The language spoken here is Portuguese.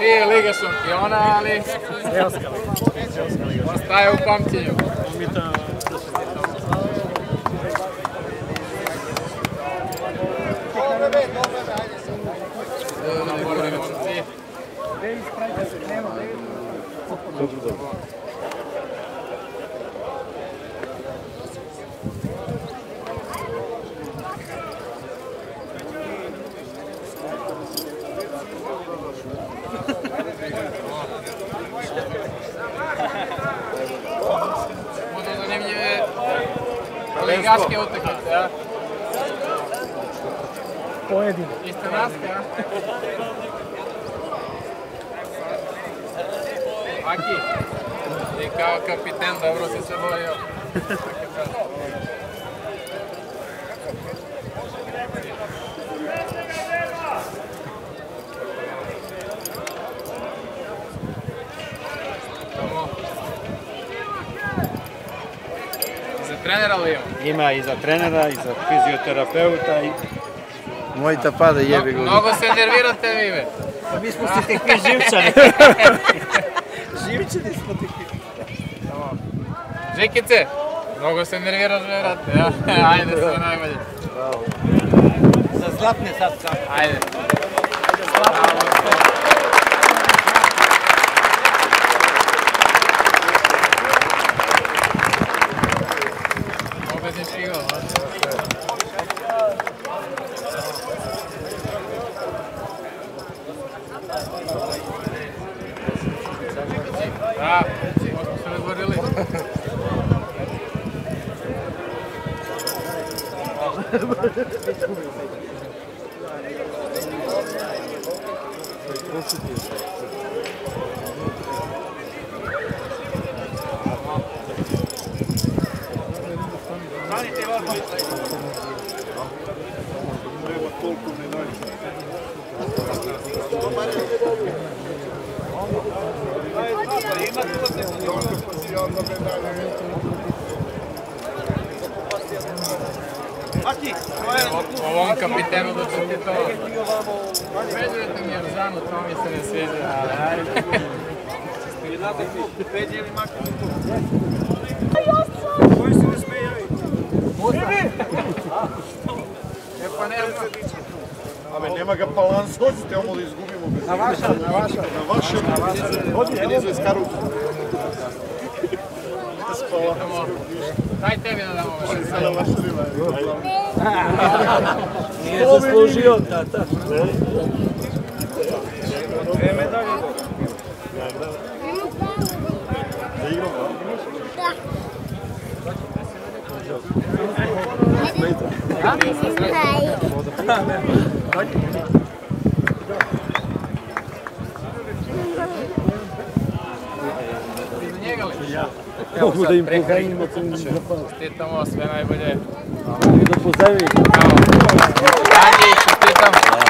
Nije Liga šampiona, ali ostaje u pamćenju. Momci, Budu Буду занимљиве лигаске утакмице, а? Да. Поедин. Исте наске, а? Да. Аки, и као капитен добро си се бојо. Trenera li imamo? Ima i za trenera, i za fizioterapeuta i... Moj da pada jebi ga. Mnogo se nervirate vi, be. Pa mi smo si tekvi živčani. živčani smo tekvi. Žikice, mnogo se nerviraš, ja? Ajde, sve najbolje. Za zlatne sad sam. Ajde. Gol, Da, smo se razborili. Ovom kapitenu da ću ti to... Svezujete mi Jerzanu, to mi se ne sviđa, ali ajde. E Nema ga pa balans, hoćete ovo da izgubimo. Bez na vaša, na vaša. Na vaše. Odi, Elizu iz Karuku. Daj tebi da damo vaše. Sada vaše riba. Nije zaslužio, tata. Vreme dalje. Da igramo, da? Da. Mogu da im pozajmim od sam Čestitamo, sve najbolje. da pozajmim. Anđi, čestitam.